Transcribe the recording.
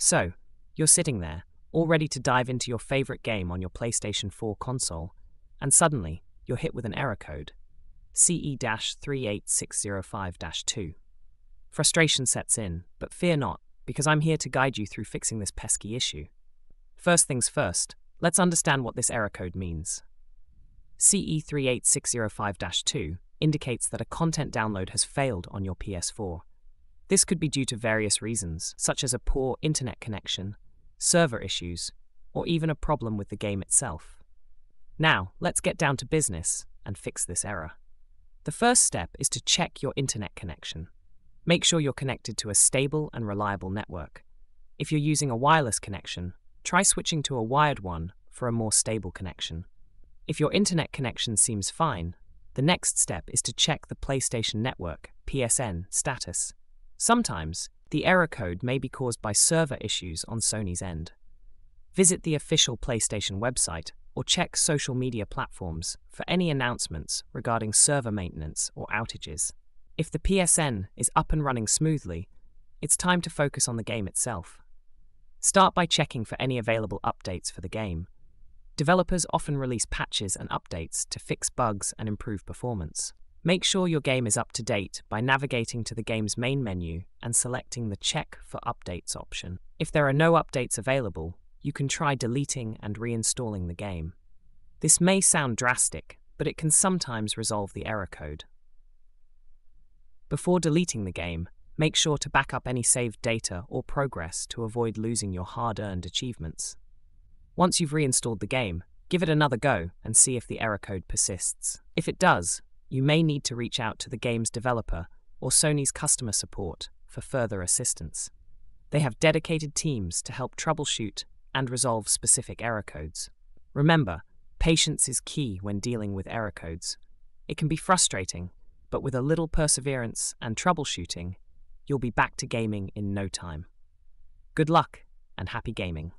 So, you're sitting there, all ready to dive into your favorite game on your PlayStation 4 console, and suddenly you're hit with an error code CE 38605 2. Frustration sets in, but fear not, because I'm here to guide you through fixing this pesky issue. First things first, let's understand what this error code means. CE 38605 2 indicates that a content download has failed on your PS4. This could be due to various reasons, such as a poor internet connection, server issues, or even a problem with the game itself. Now, let's get down to business and fix this error. The first step is to check your internet connection. Make sure you're connected to a stable and reliable network. If you're using a wireless connection, try switching to a wired one for a more stable connection. If your internet connection seems fine, the next step is to check the PlayStation Network PSN status. Sometimes, the error code may be caused by server issues on Sony's end. Visit the official PlayStation website or check social media platforms for any announcements regarding server maintenance or outages. If the PSN is up and running smoothly, it's time to focus on the game itself. Start by checking for any available updates for the game. Developers often release patches and updates to fix bugs and improve performance. Make sure your game is up to date by navigating to the game's main menu and selecting the Check for Updates option. If there are no updates available, you can try deleting and reinstalling the game. This may sound drastic, but it can sometimes resolve the error code. Before deleting the game, make sure to back up any saved data or progress to avoid losing your hard earned achievements. Once you've reinstalled the game, give it another go and see if the error code persists. If it does, you may need to reach out to the game's developer or Sony's customer support for further assistance. They have dedicated teams to help troubleshoot and resolve specific error codes. Remember, patience is key when dealing with error codes. It can be frustrating, but with a little perseverance and troubleshooting, you'll be back to gaming in no time. Good luck and happy gaming.